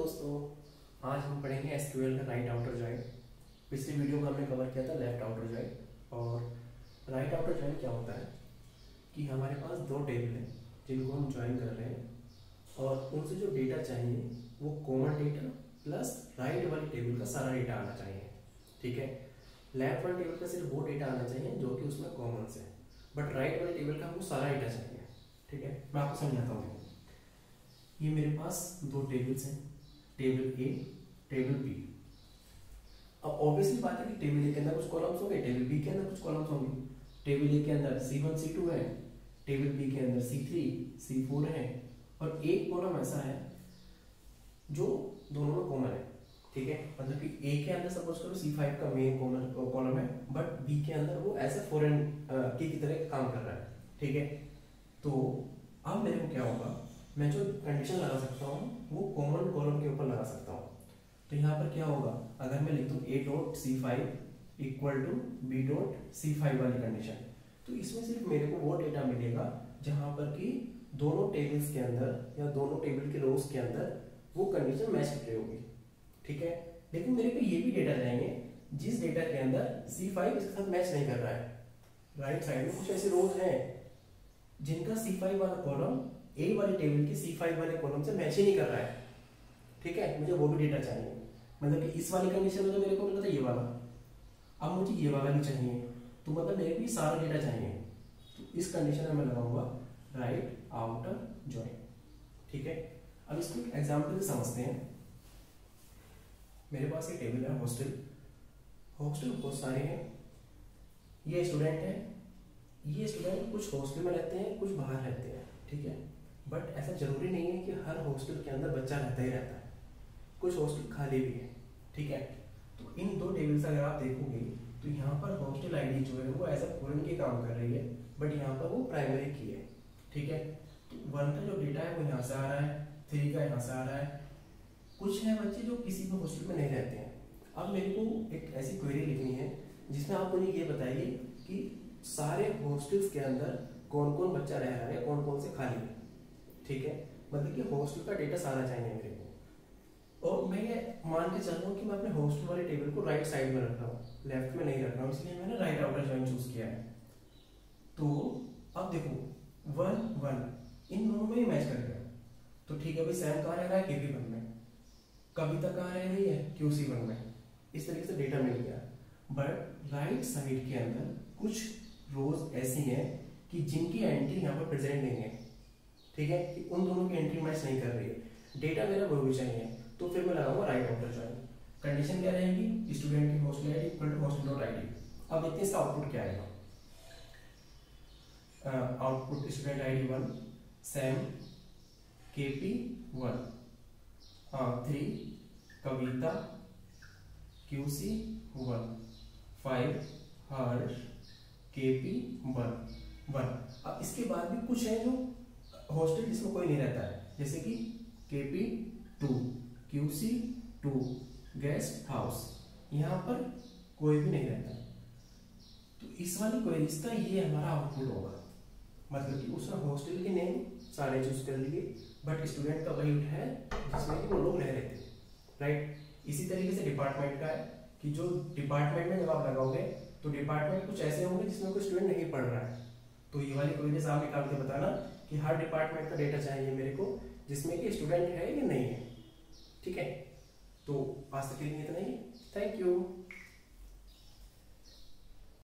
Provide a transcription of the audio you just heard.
दोस्तों। आज हम पढ़ेंगे एसक्यूएल का राइट आउटर जॉइंट पिछली वीडियो में हमने कवर किया था लेफ़्ट आउटर जॉइंट और राइट आउटर जॉइंट क्या होता है? कि हमारे पास दो टेबल हैं, जिनको हम ज्वाइन कर रहे हैं। और उनसे जो डेटा चाहिए, वो कॉमन डेटा प्लस राइट वाले टेबल का सारा डेटा आना चाहिए। ठीक है? लेफ़्ट वाले टेबल का सिर्फ़ वो डेटा आना चाहिए, जो कि उसमें कॉमन है। बट राइट वाले टेबल का हमको सारा डेटा चाहिए। ठीक है? मैं आपको समझाता हूँ। ये मेरे पास दो टेबल्स हैं। टेबल ए टेबल बी अब ऑब्वियसली बात है कि टेबल ए के अंदर कुछ कॉलम्स होंगे टेबल बी के अंदर कुछ कॉलम्स होंगे। टेबल ए के अंदर सी वन सी टू है टेबल बी के अंदर सी थ्री सी फोर है। और एक कॉलम ऐसा है जो दोनों में कॉमन है, ठीक है? मतलब कि ए के अंदर सपोज़ करो सी फाइव का मेन कॉमन कॉलम है बट बी के अंदर वो एज ए फॉरन की तरह काम कर रहा है, ठीक है? तो अब मेरे को क्या होगा, मैं जो कंडीशन लगा सकता हूँ, वो कॉमन कॉलम के ऊपर लगा सकता हूँ तो यहाँ पर क्या होगा? अगर मैं लिख दूँ A dot C five equal to B dot C five वाली कंडीशन तो इसमें सिर्फ़ मेरे को वो डेटा मिलेगा जहाँ पर कि दोनों टेबल्स के अंदर या दोनों टेबल के रोज के अंदर वो कंडीशन मैच कर रही होगी। ठीक है? लेकिन मेरे को ये भी डेटा चाहिए, जिस डेटा के अंदर सी फाइव इसके साथ मैच नहीं कर रहा है। राइट साइड में कुछ ऐसे रोज हैं, जिनका सी फाइव वाला कॉलम ए वाले टेबल के सी फाइव वाले कॉलम से मैच ही नहीं कर रहा है। ठीक है? मुझे वो भी डेटा चाहिए। मतलब कि इस वाली कंडीशन में तो मेरे को मिला था ये वाला। अब मुझे ये वाला भी चाहिए। तो मतलब मेरे को सारा डेटा चाहिए। तो इस कंडीशन में मैं लगाऊँगा राइट आउटर ज्वाइन ठीक है? अब इसको एक एग्ज़ाम्पल से समझते हैं। मेरे पास एक टेबल है हॉस्टल हॉस्टल बहुत सारे हैं। ये स्टूडेंट है। ये स्टूडेंट कुछ हॉस्टल में रहते हैं, कुछ बाहर रहते हैं। ठीक है? बट ऐसा ज़रूरी नहीं है कि हर हॉस्टल के अंदर बच्चा रहता ही रहता है। कुछ हॉस्टल खाली भी है, ठीक है? तो इन दो टेबल्स अगर आप देखोगे तो यहाँ पर हॉस्टल आईडी जो है वो एज अ फॉरन की काम कर रही है बट यहाँ पर वो प्राइमरी की है, ठीक है? तो वन का जो डेटा है वो यहाँ से आ रहा है थ्री का यहाँ से आ रहा है। कुछ है बच्चे जो किसी भी हॉस्टल में नहीं रहते हैं। अब मेरे को एक ऐसी क्वेरी लिखनी है, जिसमें आप मुझे ये बताइए कि सारे हॉस्टल्स के अंदर कौन कौन बच्चा रह रहा है कौन कौन से खाली है, ठीक है? मतलब कि हॉस्टल का डेटा सारा चाहिए मेरे को। और मैं ये मान के चल रहा हूँ कि मैं अपने हॉस्टल वाले टेबल को राइट साइड में रख रहा हूँ। लेफ़्ट में नहीं रख रहा हूँ, इसलिए मैंने राइट आउटर ज्वाइन चूज़ किया है। तो अब देखो वन वन इन दोनों में ही मैच कर गया तो ठीक है भाई सैम कहाँ रह रहा है? केपी वन में। कविता कहाँ रह रही है? क्यू सी वन में। इस तरीके से डेटा मिल गया। बट राइट साइड के अंदर कुछ रोज ऐसी हैं कि जिनकी एंट्री यहाँ पर प्रेजेंट नहीं है। ठीक है? कि उन दोनों की एंट्री मैच नहीं कर रही है। डेटा मेरा वो भी चाहिए। तो फिर मैं लगाऊँगा राइट आउटर ज्वाइन कंडीशन क्या रहेगी? स्टूडेंट की hostel ID equal to hostel dot ID अब देखते इसका आउटपुट क्या आएगा output student ID one Sam KP one हाँ three Kavita QC one five Harsh KP one one अब इसके बाद भी कुछ है जो हॉस्टल जिसमें कोई नहीं रहता है। जैसे कि K P two Q C two guest house यहाँ पर कोई भी नहीं रहता। तो इस वाली क्वेरीज का ये हमारा आउटपुट होगा। मतलब कि उसने हॉस्टल के नेम सारे चूज़ कर लिए बट स्टूडेंट का वही है जिसमें कि वो लोग रह रहे थे। राइट इसी तरीके से डिपार्टमेंट का है कि जो डिपार्टमेंट में जब आप लगाओगे तो डिपार्टमेंट कुछ ऐसे होंगे जिसमें कोई स्टूडेंट नहीं पढ़ रहा है। तो ये वाली क्वेरीज आप निकाल के बताना कि हर डिपार्टमेंट का डेटा चाहिए मेरे को, जिसमें कि स्टूडेंट है या नहीं है। ठीक है। तो आज तक के लिए इतना ही। Thank you